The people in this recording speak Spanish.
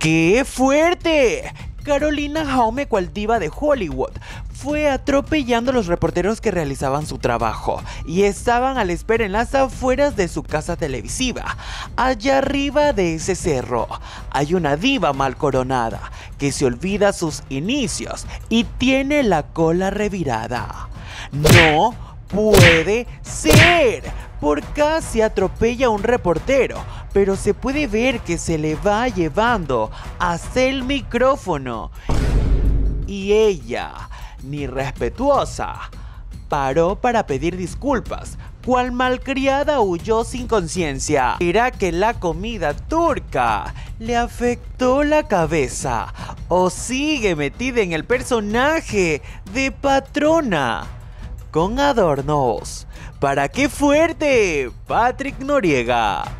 ¡Qué fuerte! Carolina Jaume, cual diva de Hollywood, fue atropellando a los reporteros que realizaban su trabajo y estaban a la espera en las afueras de su casa televisiva. Allá arriba de ese cerro hay una diva mal coronada que se olvida sus inicios y tiene la cola revirada. No puede ser. Por casi atropella a un reportero, pero se puede ver que se le va llevando hasta el micrófono. Y ella, ni respetuosa, paró para pedir disculpas, cual malcriada huyó sin conciencia. ¿Será que la comida turca le afectó la cabeza? ¿O sigue metida en el personaje de patrona? Con adornos. ¿Para qué fuerte? Patrick Noriega.